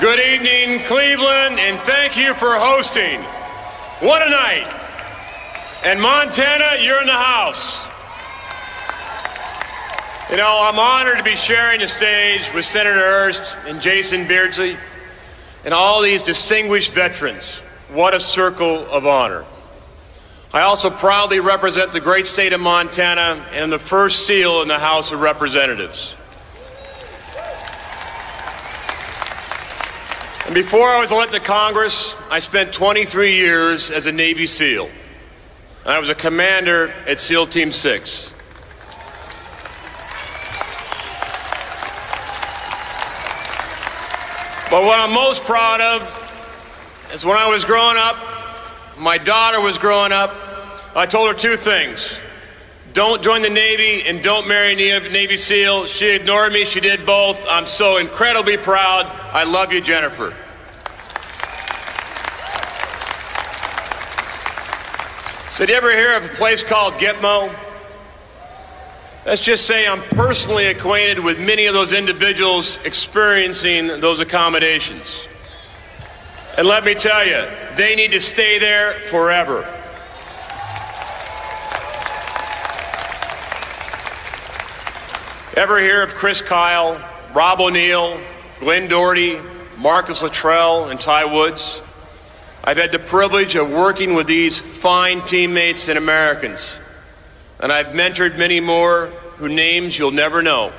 Good evening, Cleveland, and thank you for hosting. What a night. And Montana, you're in the house. You know, I'm honored to be sharing the stage with Senator Ernst and Jason Beardsley and all these distinguished veterans. What a circle of honor. I also proudly represent the great state of Montana and the first seal in the House of Representatives. Before I was elected to Congress, I spent 23 years as a Navy SEAL. I was a commander at SEAL Team 6. But what I'm most proud of is when I was growing up, my daughter was growing up, I told her two things. Don't join the Navy and don't marry a Navy SEAL. She ignored me. She did both. I'm so incredibly proud. I love you, Jennifer. So, did you ever hear of a place called Gitmo? Let's just say I'm personally acquainted with many of those individuals experiencing those accommodations. And let me tell you, they need to stay there forever. Ever hear of Chris Kyle, Rob O'Neill, Glenn Doherty, Marcus Luttrell, and Ty Woods? I've had the privilege of working with these fine teammates and Americans, and I've mentored many more whose names you'll never know.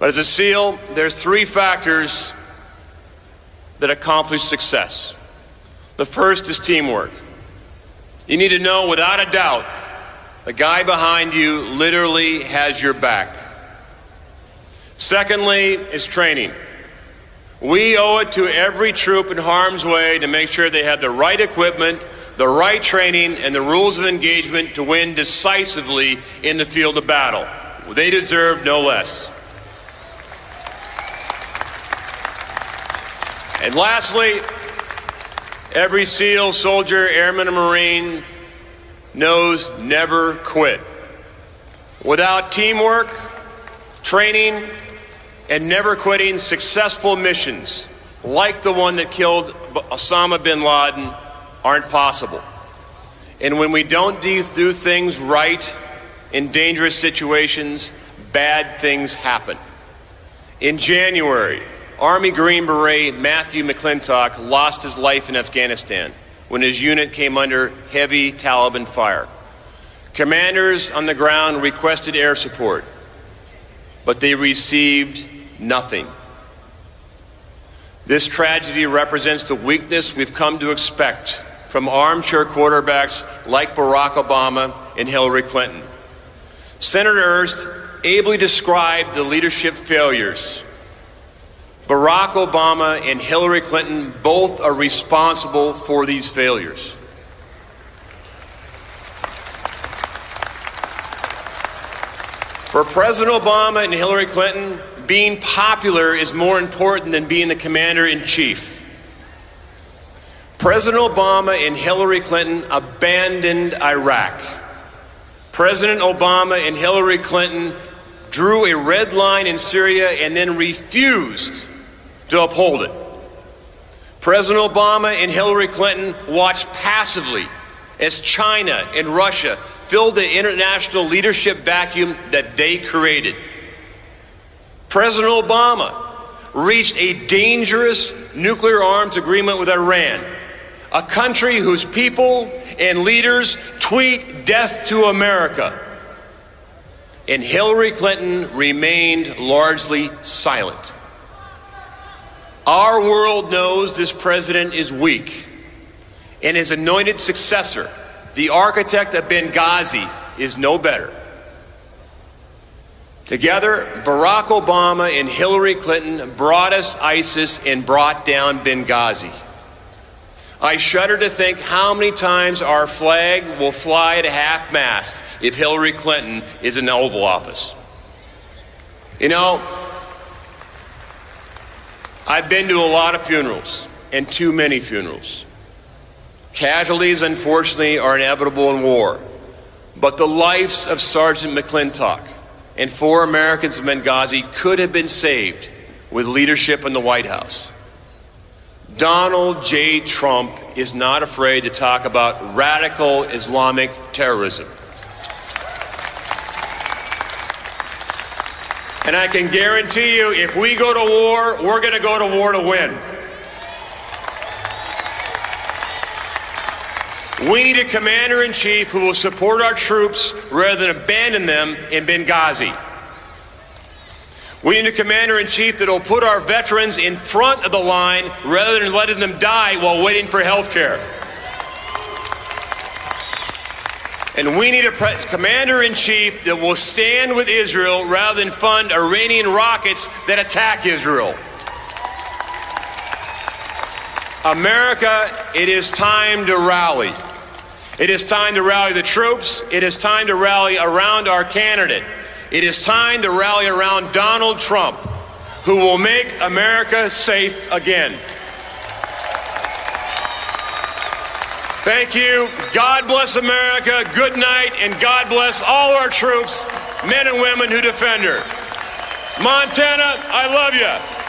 But as a SEAL, there's three factors that accomplish success. The first is teamwork. You need to know without a doubt the guy behind you literally has your back. Secondly, is training. We owe it to every troop in harm's way to make sure they have the right equipment, the right training, and the rules of engagement to win decisively in the field of battle. They deserve no less. And lastly, every SEAL, soldier, airman, and Marine knows never quit. Without teamwork, training, and never quitting, successful missions like the one that killed Osama bin Laden aren't possible. And when we don't do things right in dangerous situations, bad things happen. In January, Army Green Beret Matthew McClintock lost his life in Afghanistan when his unit came under heavy Taliban fire. Commanders on the ground requested air support, but they received nothing. This tragedy represents the weakness we've come to expect from armchair quarterbacks like Barack Obama and Hillary Clinton. Senator Ernst ably described the leadership failures Barack Obama and Hillary Clinton both are responsible for these failures. For President Obama and Hillary Clinton, being popular is more important than being the commander in chief. President Obama and Hillary Clinton abandoned Iraq. President Obama and Hillary Clinton drew a red line in Syria and then refused to uphold it. President Obama and Hillary Clinton watched passively as China and Russia filled the international leadership vacuum that they created. President Obama reached a dangerous nuclear arms agreement with Iran, a country whose people and leaders tweet death to America. And Hillary Clinton remained largely silent. Our world knows this president is weak, and his anointed successor, the architect of Benghazi, is no better. Together, Barack Obama and Hillary Clinton brought us ISIS and brought down Benghazi. I shudder to think how many times our flag will fly at half mast if Hillary Clinton is in the Oval Office. You know, I've been to a lot of funerals, and too many funerals. Casualties, unfortunately, are inevitable in war. But the lives of Sergeant McClintock and four Americans in Benghazi could have been saved with leadership in the White House. Donald J. Trump is not afraid to talk about radical Islamic terrorism. And I can guarantee you, if we go to war, we're going to go to war to win. We need a commander in chief who will support our troops rather than abandon them in Benghazi. We need a commander in chief that will put our veterans in front of the line rather than letting them die while waiting for health care. And we need a commander in chief that will stand with Israel rather than fund Iranian rockets that attack Israel. America, it is time to rally. It is time to rally the troops. It is time to rally around our candidate. It is time to rally around Donald Trump, who will make America safe again. Thank you. God bless America. Good night. And God bless all our troops, men and women who defend her. Montana, I love you.